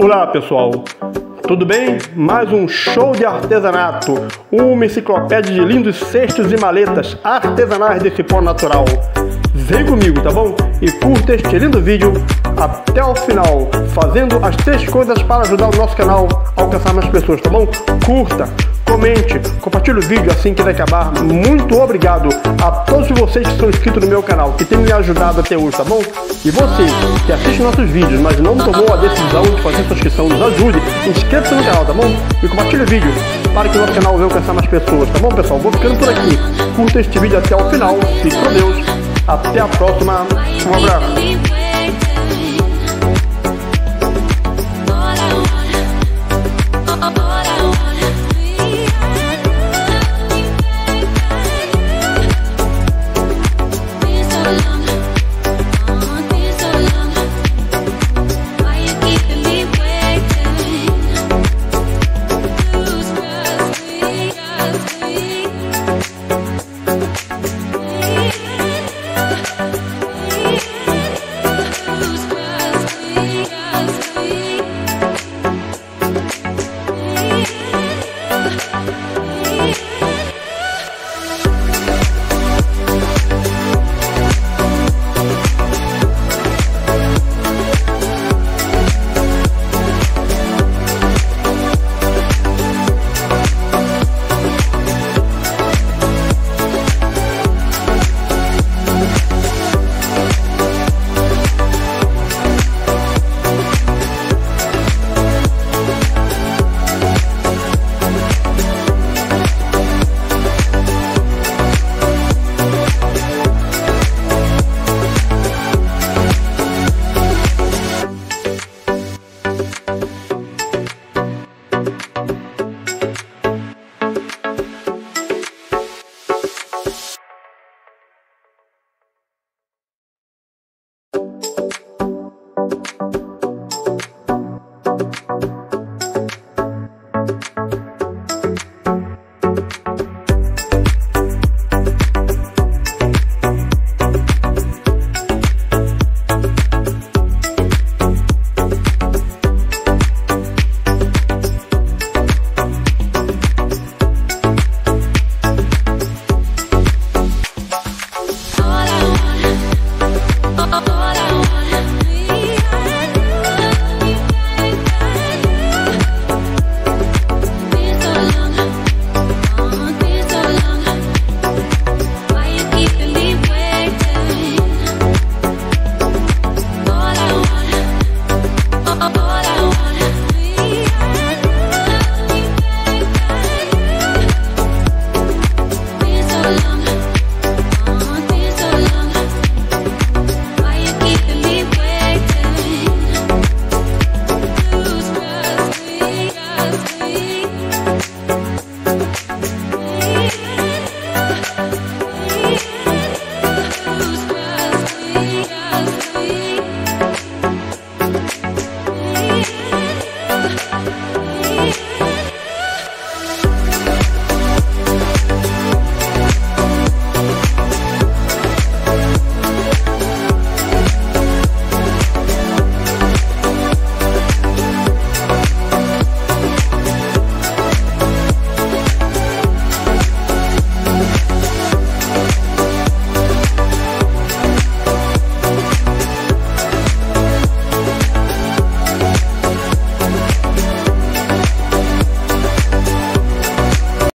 Olá pessoal, tudo bem? Mais um show de artesanato, uma enciclopédia de lindos cestos e maletas artesanais desse pó natural. Vem comigo, tá bom? E curta este lindo vídeo até o final, fazendo as três coisas para ajudar o nosso canal a alcançar mais pessoas, tá bom? Curta, comente, compartilhe o vídeo assim que vai acabar. Muito obrigado a todos vocês que são inscritos no meu canal, que têm me ajudado até hoje, tá bom? E você que assiste nossos vídeos, mas não tomou a decisão de fazer sua inscrição, nos ajude, inscreva-se no canal, tá bom? E compartilhe o vídeo para que o nosso canal venha alcançar mais pessoas, tá bom, pessoal? Vou ficando por aqui. Curta este vídeo até o final. Fique com Deus. Até a próxima. Um abraço.